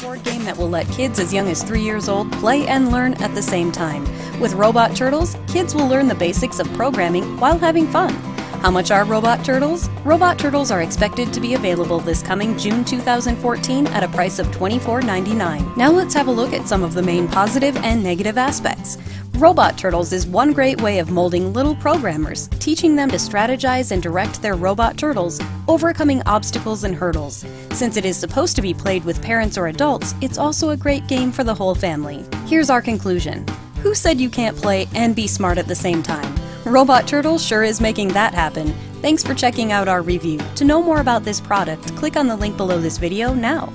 game that will let kids as young as 3 years old play and learn at the same time. With Robot Turtles, kids will learn the basics of programming while having fun. How much are Robot Turtles? Robot Turtles are expected to be available this coming June 2014 at a price of $24.99. Now let's have a look at some of the main positive and negative aspects. Robot Turtles is one great way of molding little programmers, teaching them to strategize and direct their robot turtles, overcoming obstacles and hurdles. Since it is supposed to be played with parents or adults, it's also a great game for the whole family. Here's our conclusion. Who said you can't play and be smart at the same time? Robot Turtle sure is making that happen. Thanks for checking out our review. To know more about this product, click on the link below this video now.